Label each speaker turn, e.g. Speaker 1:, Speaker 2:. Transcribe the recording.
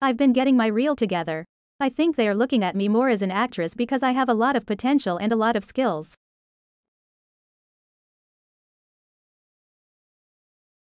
Speaker 1: I've been getting my reel together. I think they are looking at me more as an actress because I have a lot of potential and a lot of skills.